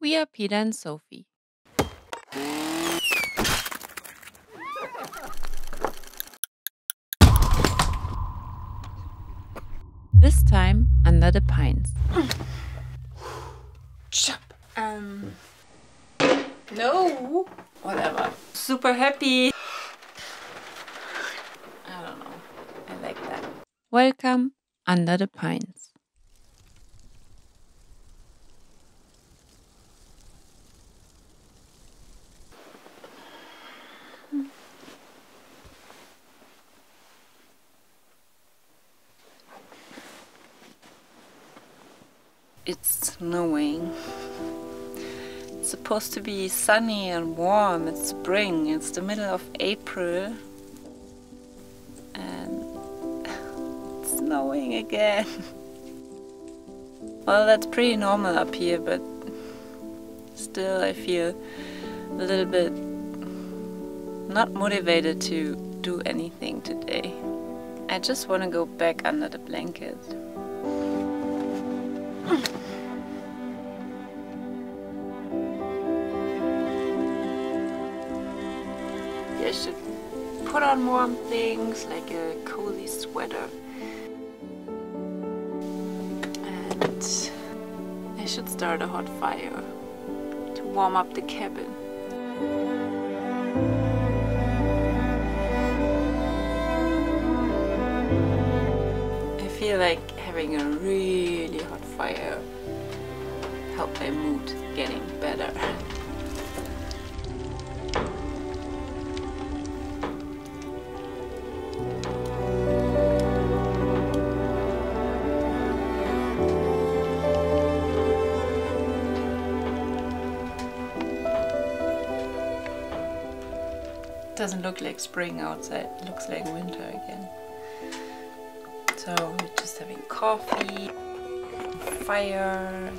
We are Peter and Sophie. This time under the pines. Chop. Um. No. Whatever. Super happy. I don't know. I like that. Welcome under the pines. It's snowing. It's supposed to be sunny and warm. It's spring. It's the middle of April. And it's snowing again. Well, that's pretty normal up here, but still I feel a little bit not motivated to do anything today. I just want to go back under the blanket. Should put on warm things like a cozy sweater. And I should start a hot fire to warm up the cabin. I feel like having a really hot fire help my mood getting better. Doesn't look like spring outside, it looks like winter again. So we're just having coffee, fire,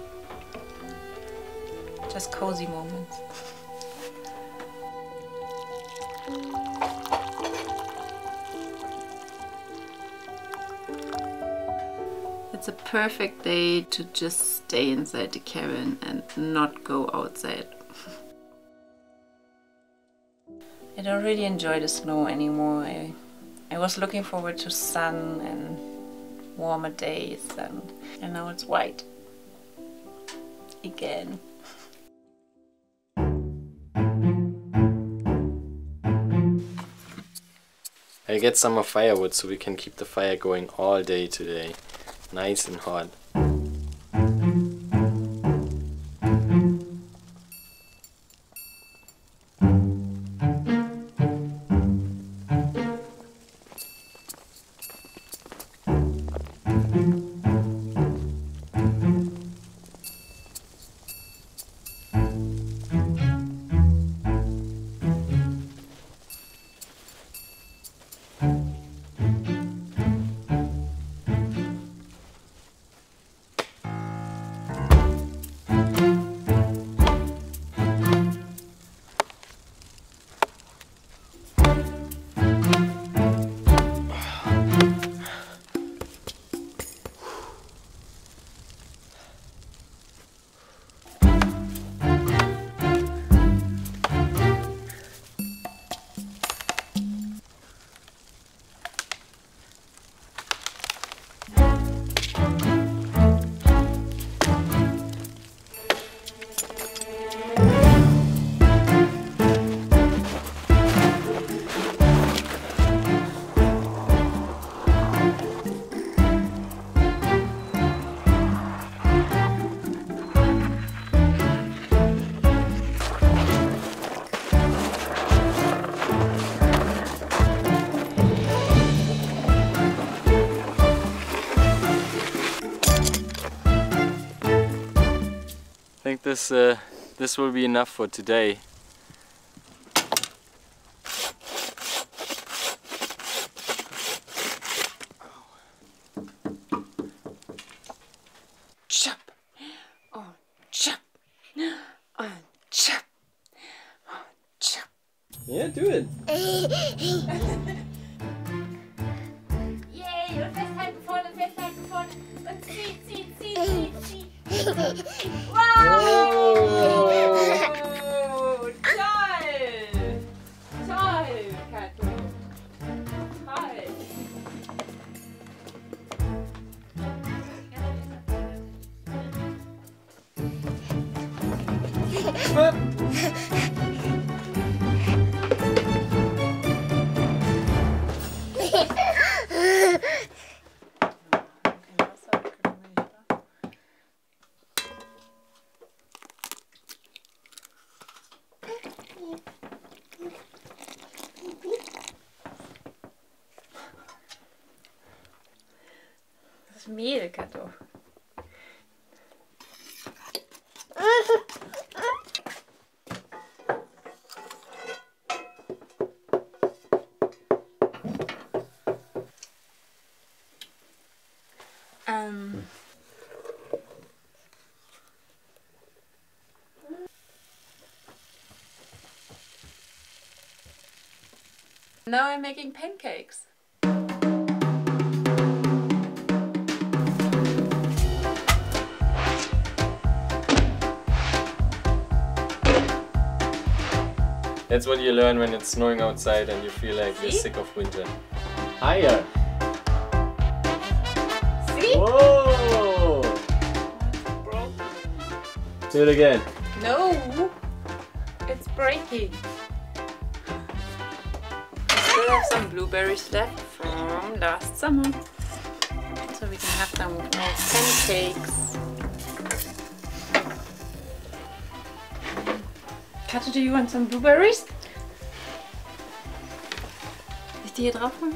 just cozy moments. It's a perfect day to just stay inside the cabin and not go outside. I don't really enjoy the snow anymore. I, I was looking forward to sun and warmer days and, and now it's white. Again. I'll get some more firewood so we can keep the fire going all day today. Nice and hot. Think this uh, this will be enough for today. Chop. Oh, chop. Oh, chop. Oh, chop. Yeah, do it. Yay, und festhalten vorne, festhalten vorne. Und zieh, zieh, zieh, zieh, zieh. Mehl kann doch. Ähm. Now I'm making pancakes. That's what you learn when it's snowing outside and you feel like you're sick of winter. Higher! See? Whoa! Do it again. No, it's breaking. I still have some blueberries left from last summer, so we can have them with pancakes. Kato, do you want some blueberries? Ich die hier drauf machen?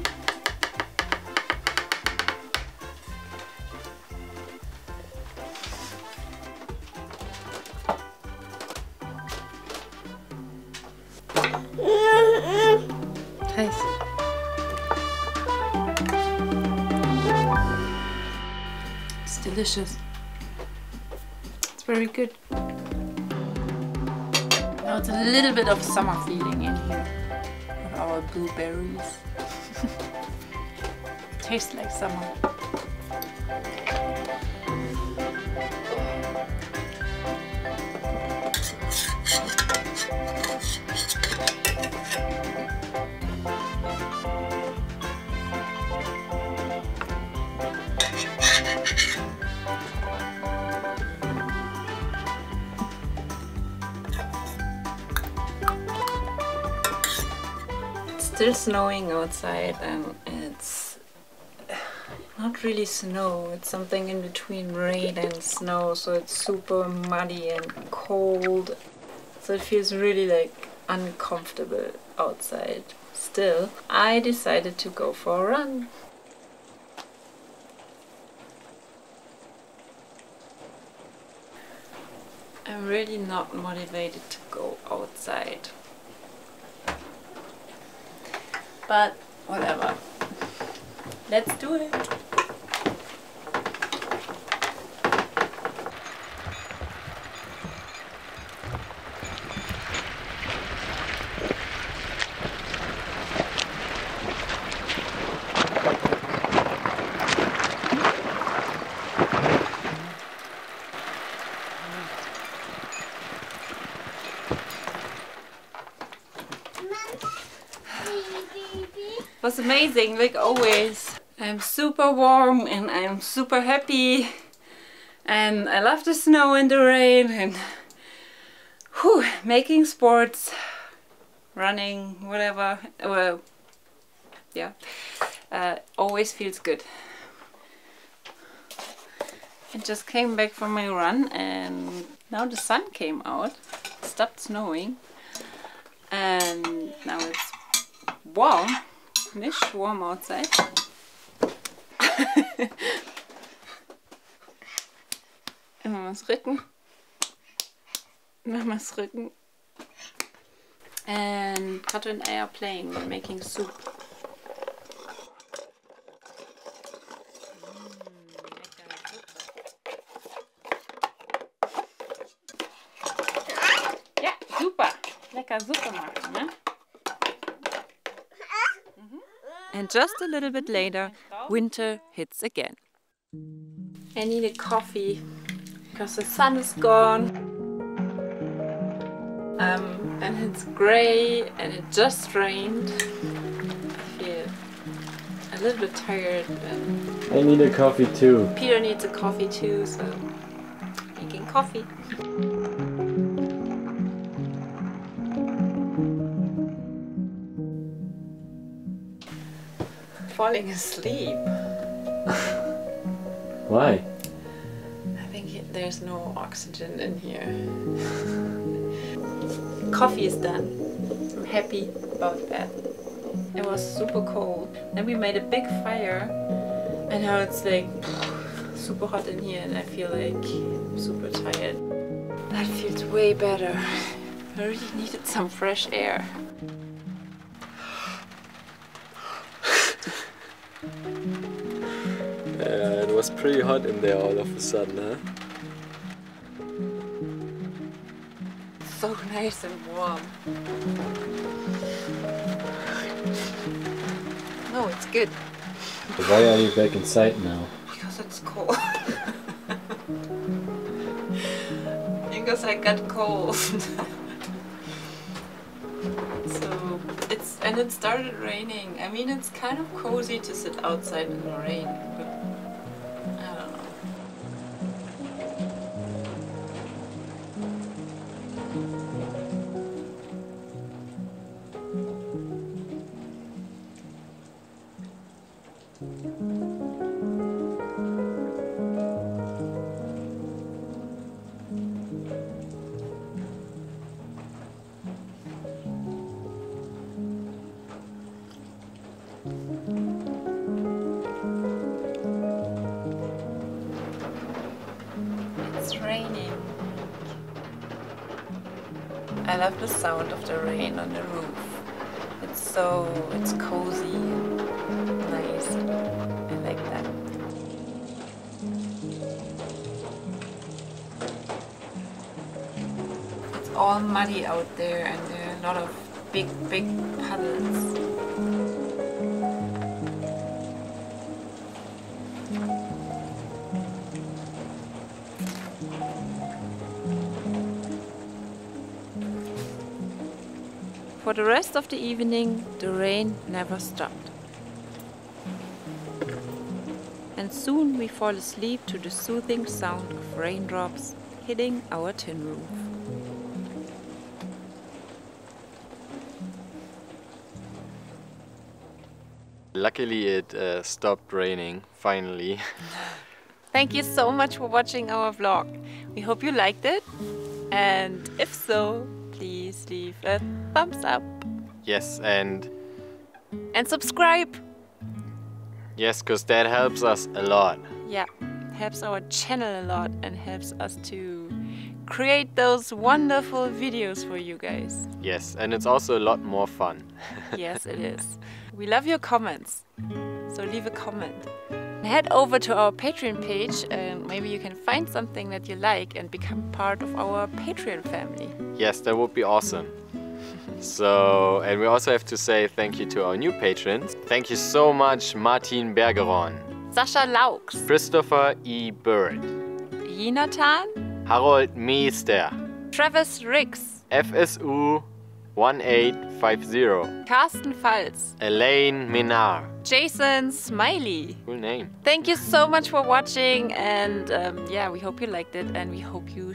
Heiß. It's delicious. It's very good. It's a little bit of summer feeling in here with our blueberries. Tastes like summer. Still snowing outside and it's not really snow, it's something in between rain and snow, so it's super muddy and cold. So it feels really like uncomfortable outside. Still, I decided to go for a run. I'm really not motivated to go outside. But whatever. Let's do it. Was amazing, like always. I'm super warm and I'm super happy. And I love the snow and the rain and whew, making sports, running, whatever. Well, yeah, uh, always feels good. I just came back from my run and now the sun came out, stopped snowing, and now it's warm, Immer mal das Rücken. Das Rücken. And Kato and I are playing, we're making soup. Ja, super. Lecker Suppe machen, ne? And just a little bit later, winter hits again. I need a coffee because the sun is gone. Um, and it's grey and it just rained. I feel a little bit tired I need a coffee too. Peter needs a coffee too, so making coffee. Falling asleep. Why? I think it, there's no oxygen in here. Coffee is done. I'm happy about that. It was super cold. Then we made a big fire and now it's like super hot in here and I feel like I'm super tired. That feels way better. I really needed some fresh air. Was pretty hot in there all of a sudden, huh? So nice and warm. No, it's good Why are you back inside now? because it's cold. because I got cold. so it's and it started raining. I mean, it's kind of cozy to sit outside in the rain, Love the sound of the rain on the roof. It's so it's cozy and nice. I like that. It's all muddy out there and there are a lot of big big puddles. For the rest of the evening, the rain never stopped. And soon we fall asleep to the soothing sound of raindrops hitting our tin roof. Luckily, it uh, stopped raining finally. Thank you so much for watching our vlog. We hope you liked it. And if so, please leave a thumbs up yes, and and subscribe. yes, because that helps us a lot. Yeah, helps our channel a lot and helps us to create those wonderful videos for you guys. Yes, and it's also a lot more fun. Yes, it is. We love your comments. So leave a comment. Head over to our Patreon page and maybe you can find something that you like and become part of our Patreon family. Yes, that would be awesome. So, and we also have to say thank you to our new patrons. Thank you so much, Martin Bergeron, Sascha Laux, Christopher E. Bird, Jonathan, Harold Meester, Travis Riggs, FSU 1850, Carsten Falz, Elaine Minar. Jason Smiley. Cool name. Thank you so much for watching and um, yeah, we hope you liked it and we hope you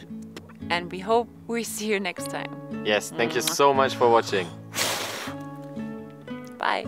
and we hope we see you next time. Yes, thank you so much for watching. Bye.